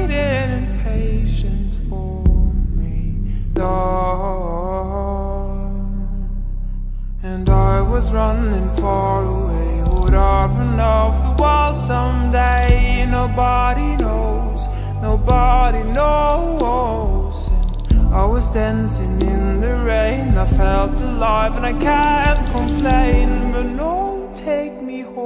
waiting impatient for me, Lord. And I was running far away. Would I run off the wall someday? Nobody knows, nobody knows. And I was dancing in the rain. I felt alive and I can't complain. But no, take me home.